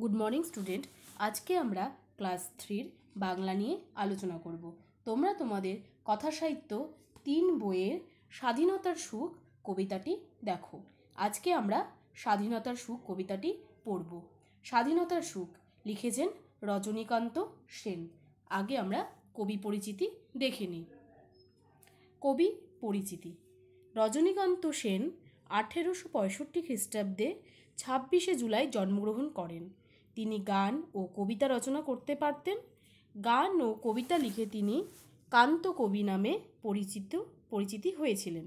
Good morning student আজকে আমরা class থ্রির বাংলা নিয়ে আলোচনা করব। তোমরা তোমাদের কথা সাহিত্য তিন বইয়ের স্বাধীনতার সুখ কবিতাটি দেখো। আজকে আমরা স্বাধীনতার সুখ কবিতাটি পড়ব। স্বাধীনতার সুখ লিখেছেন রজনীকান্ত সেন। আগে আমরা কবি পরিচিতি দেখে নিই। কবি পরিচিতি। রজনীকান্ত সেন আঠেরোশো পঁয়ষট্টি খ্রিস্টাব্দে ছাব্বিশে জুলাই জন্মগ্রহণ করেন। তিনি গান ও কবিতা রচনা করতে পারতেন। গান ও কবিতা লিখে তিনি কান্ত কবি নামে পরিচিত, পরিচিতি হয়েছিলেন।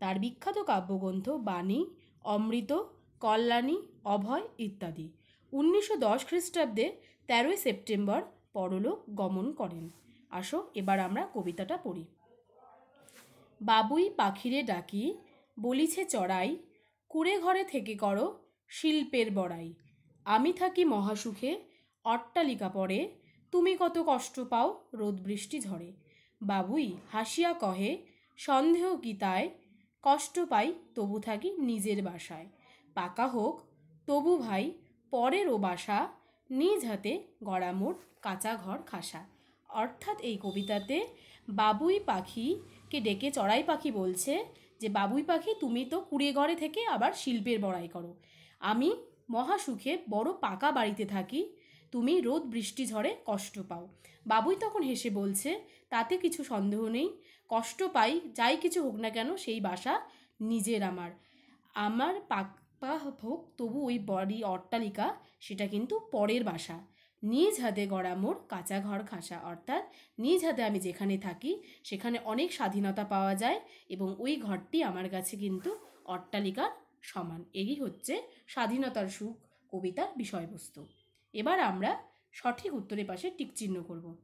তার বিখ্যাত কাব্যগ্রন্থ বাণী, অমৃত, কল্যাণী, অভয় ইত্যাদি। উনিশশো দশ খ্রিস্টাব্দে তেরোই সেপ্টেম্বর পরলোক গমন করেন। আসো, এবার আমরা কবিতাটা পড়ি। বাবুই পাখিরে ডাকি, বলিছে চড়াই, কুড়ে ঘরে থেকে করো শিল্পের বড়াই। আমি থাকি মহাসুখে, অট্টালিকা পড়ে, তুমি কত কষ্ট পাও রোদ বৃষ্টি ঝড়ে বাবুই হাসিয়া কহে, সন্দেহ কি তাই? কষ্ট পাই, তবু থাকি নিজের বাসায়। পাকা হোক, তবু ভাই, পরের ও বাসা, নিজ হাতে গড়া মোট কাঁচা ঘর খাসা। অর্থাৎ এই কবিতাতে বাবুই পাখিকে ডেকে চড়াই পাখি বলছে যে, বাবুই পাখি, তুমি তো কুড়িয়ে ঘরে থেকে আবার শিল্পের বড়াই করো। আমি মহাসুখে বড় পাকা বাড়িতে থাকি, তুমি রোদ বৃষ্টি ঝড়ে কষ্ট পাও। বাবুই তখন হেসে বলছে, তাতে কিছু সন্দেহ নেই, কষ্ট পাই, যাই কিছু হোক না কেন, সেই বাসা নিজের আমার। আমার পাকা হোক, তবু ওই বাড়ি অট্টালিকা, সেটা কিন্তু পরের বাসা। নিজ হাতে গড়া মোর কাঁচা ঘর, খাসা। অর্থাৎ নিজ হাতে আমি যেখানে থাকি, সেখানে অনেক স্বাধীনতা পাওয়া যায় এবং ওই ঘরটি আমার কাছে কিন্তু অট্টালিকার সমান। এই হচ্ছে স্বাধীনতার সুখ কবিতার বিষয়বস্তু। এবার আমরা সঠিক উত্তরের পাশে টিকচিহ্ন করব।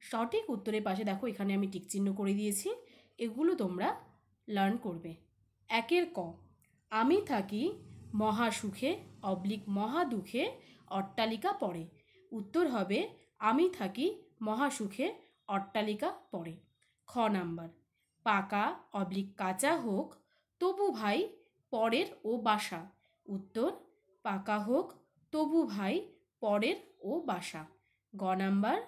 সঠিক উত্তরের পাশে দেখো, এখানে আমি টিকচিহ্ন করে দিয়েছি। এগুলো তোমরা লার্ন করবে। একের ক, আমি থাকি মহা সুখে, অবলিক মহা দুঃখে, অট্টালিকা পড়ে। উত্তর হবে, আমি থাকি মহা সুখে, অট্টালিকা পড়ে। খ নাম্বার, পাকা, অবলিক কাঁচা হোক, তবু ভাই পরের ও বাসা। উত্তর, পাকা হোক, তবু ভাই, পরের ও বাসা। গ নাম্বার,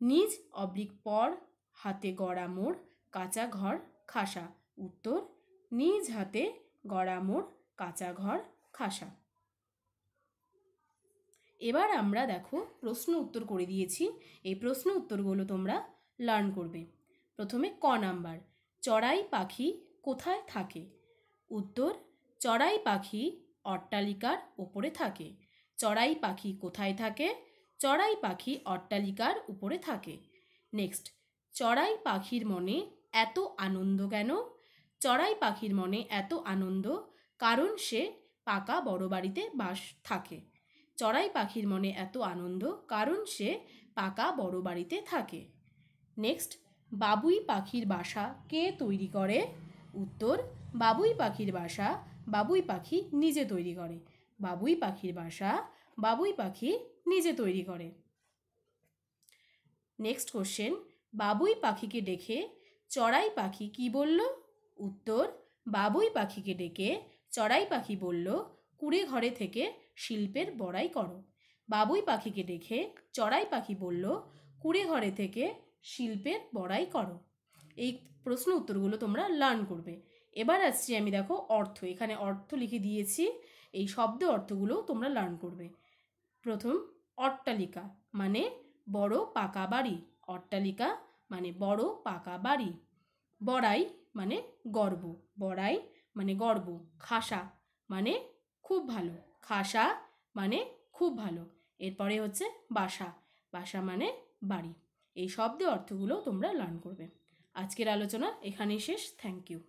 নিজ অবলিক পর, হাতে গড়া মোড়, কাঁচা ঘর, খাসা। উত্তর, নিজ হাতে গড়া মোড়, কাঁচা ঘর, খাসা। এবার আমরা দেখো প্রশ্ন উত্তর করে দিয়েছি। এই প্রশ্ন উত্তরগুলো তোমরা লার্ন করবে। প্রথমে ক নাম্বার, চড়াই পাখি কোথায় থাকে? উত্তর চড়াই পাখি অট্টালিকার ওপরে থাকে। চড়াই পাখি কোথায় থাকে? চড়াই পাখি অট্টালিকার উপরে থাকে। নেক্সট চড়াই পাখির মনে এত আনন্দ কেন? চড়াই পাখির মনে এত আনন্দ কারণ সে পাকা বড় বাড়িতে বাস থাকে। চড়াই পাখির মনে এত আনন্দ কারণ সে পাকা বড় বাড়িতে থাকে। নেক্সট বাবুই পাখির বাসা কে তৈরি করে? উত্তর, বাবুই পাখির বাসা বাবুই পাখি নিজে তৈরি করে। বাবুই পাখির বাসা বাবুই পাখি নিজে তৈরি করে। নেক্সট কোশ্চেন বাবুই পাখিকে ডেকে চড়াই পাখি কি বলল? উত্তর, বাবুই পাখিকে ডেকে চড়াই পাখি বলল, কুড়ে ঘরে থেকে শিল্পের বড়াই করো। বাবুই পাখিকে দেখে চড়াই পাখি বলল, কুড়ে ঘরে থেকে শিল্পের বড়াই করো। এই প্রশ্ন উত্তরগুলো তোমরা লার্ন করবে। এবার আসছি আমি দেখো অর্থ। এখানে অর্থ লিখে দিয়েছি। এই শব্দ অর্থগুলো তোমরা লার্ন করবে। প্রথম, অট্টালিকা মানে বড় পাকা বাড়ি। অট্টালিকা মানে বড় পাকা বাড়ি। বড়াই মানে গর্ব। বড়াই মানে গর্ব। খাসা মানে খুব ভালো। খাসা মানে খুব ভালো। এরপরে হচ্ছে বাসা। বাসা মানে বাড়ি। এই শব্দ অর্থগুলো তোমরা লার্ন করবে। আজকের আলোচনা এখানেই শেষ। Thank you